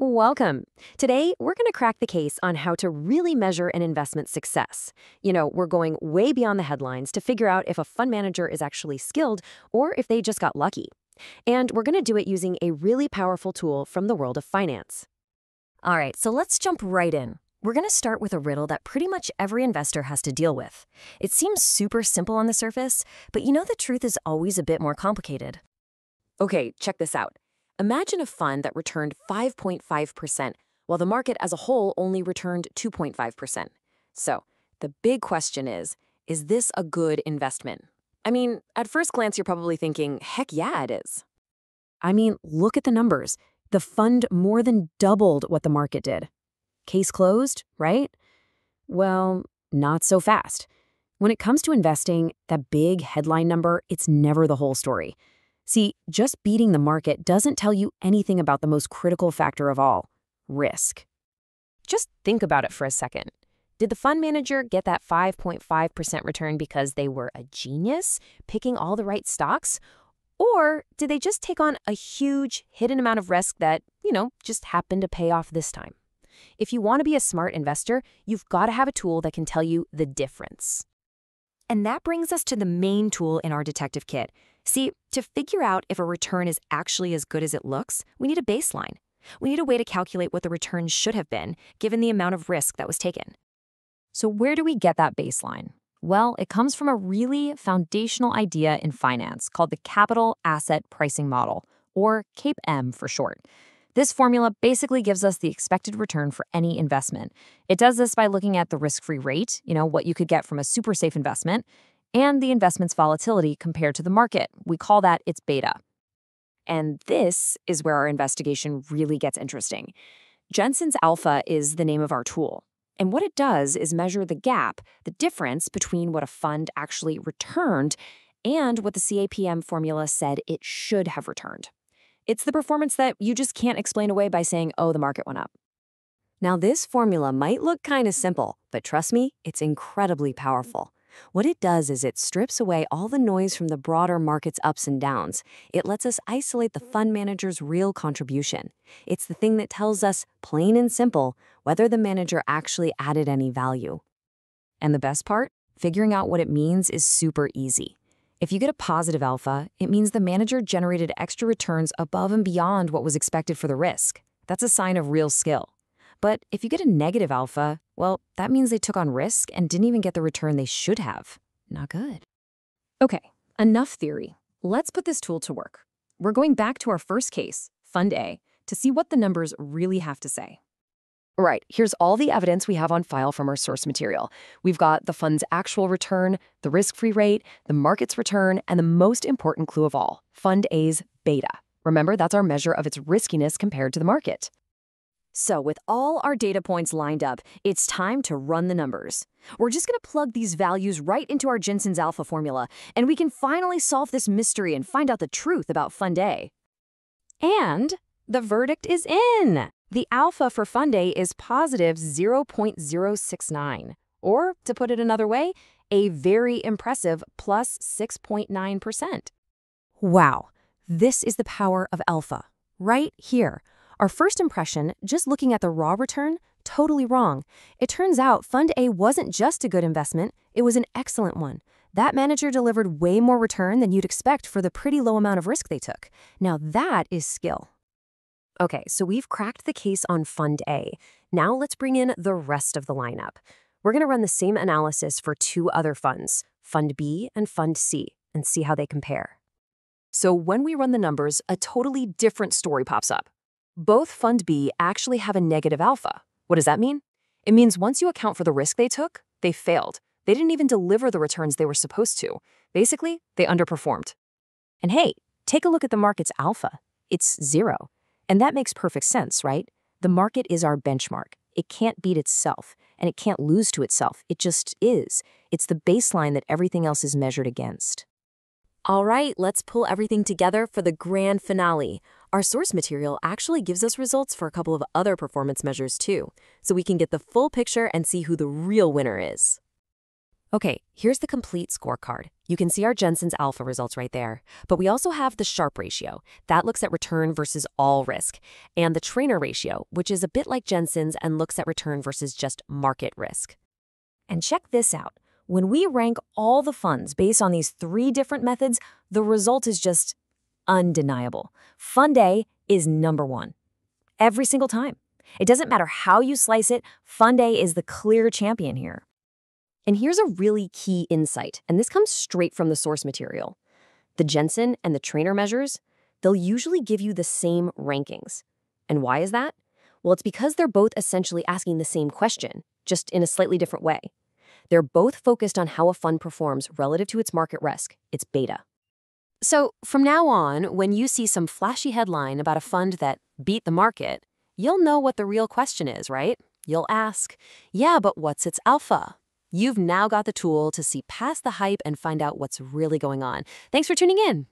Welcome. Today, we're going to crack the case on how to really measure an investment success. You know, we're going way beyond the headlines to figure out if a fund manager is actually skilled or if they just got lucky. And we're going to do it using a really powerful tool from the world of finance. All right, so let's jump right in. We're going to start with a riddle that pretty much every investor has to deal with. It seems super simple on the surface, but you know the truth is always a bit more complicated. Okay, check this out. Imagine a fund that returned 5.5%, while the market as a whole only returned 2.5%. So, the big question is is this a good investment? I mean, at first glance, you're probably thinking, heck yeah, it is. I mean, look at the numbers. The fund more than doubled what the market did. Case closed, right? Well, not so fast. When it comes to investing, that big headline number, it's never the whole story. See, just beating the market doesn't tell you anything about the most critical factor of all risk. Just think about it for a second. Did the fund manager get that 5.5% return because they were a genius, picking all the right stocks? Or did they just take on a huge hidden amount of risk that, you know, just happened to pay off this time? If you want to be a smart investor, you've got to have a tool that can tell you the difference. And that brings us to the main tool in our detective kit. See, to figure out if a return is actually as good as it looks, we need a baseline. We need a way to calculate what the return should have been, given the amount of risk that was taken. So, where do we get that baseline? Well, it comes from a really foundational idea in finance called the Capital Asset Pricing Model, or CAPM for short. This formula basically gives us the expected return for any investment. It does this by looking at the risk-free rate, you know, what you could get from a super safe investment, and the investment's volatility compared to the market. We call that its beta. And this is where our investigation really gets interesting. Jensen's Alpha is the name of our tool. And what it does is measure the gap, the difference between what a fund actually returned and what the CAPM formula said it should have returned. It's the performance that you just can't explain away by saying, oh, the market went up. Now, this formula might look kind of simple, but trust me, it's incredibly powerful. What it does is it strips away all the noise from the broader market's ups and downs. It lets us isolate the fund manager's real contribution. It's the thing that tells us, plain and simple, whether the manager actually added any value. And the best part? Figuring out what it means is super easy. If you get a positive alpha, it means the manager generated extra returns above and beyond what was expected for the risk. That's a sign of real skill. But if you get a negative alpha, well, that means they took on risk and didn't even get the return they should have. Not good. Okay, enough theory. Let's put this tool to work. We're going back to our first case, Fund A, to see what the numbers really have to say. Right, here's all the evidence we have on file from our source material. We've got the fund's actual return, the risk-free rate, the market's return, and the most important clue of all, Fund A's beta. Remember, that's our measure of its riskiness compared to the market. So with all our data points lined up, it's time to run the numbers. We're just going to plug these values right into our Jensen's alpha formula, and we can finally solve this mystery and find out the truth about Fund A. And the verdict is in! The alpha for Fund A is positive 0.069, or to put it another way, a very impressive plus 6.9%. Wow, this is the power of alpha, right here. Our first impression, just looking at the raw return, totally wrong. It turns out Fund A wasn't just a good investment, it was an excellent one. That manager delivered way more return than you'd expect for the pretty low amount of risk they took. Now that is skill. Okay, so we've cracked the case on Fund A. Now let's bring in the rest of the lineup. We're going to run the same analysis for two other funds, Fund B and Fund C, and see how they compare. So when we run the numbers, a totally different story pops up. Both Fund B actually have a negative alpha. What does that mean? It means once you account for the risk they took, they failed. They didn't even deliver the returns they were supposed to. Basically, they underperformed. And hey, take a look at the market's alpha. It's zero. And that makes perfect sense, right? The market is our benchmark. It can't beat itself, and it can't lose to itself. It just is. It's the baseline that everything else is measured against. All right, let's pull everything together for the grand finale. Our source material actually gives us results for a couple of other performance measures too, so we can get the full picture and see who the real winner is. Okay, here's the complete scorecard. You can see our Jensen's alpha results right there. But we also have the Sharpe ratio. That looks at return versus all risk. And the Treynor ratio, which is a bit like Jensen's and looks at return versus just market risk. And check this out. When we rank all the funds based on these three different methods, the result is just undeniable. Fund A is number one. Every single time. It doesn't matter how you slice it, Fund A is the clear champion here. And here's a really key insight, and this comes straight from the source material. The Jensen and the Treynor measures, they'll usually give you the same rankings. And why is that? Well, it's because they're both essentially asking the same question, just in a slightly different way. They're both focused on how a fund performs relative to its market risk, its beta. So, from now on, when you see some flashy headline about a fund that beat the market, you'll know what the real question is, right? You'll ask, yeah, but what's its alpha? You've now got the tool to see past the hype and find out what's really going on. Thanks for tuning in.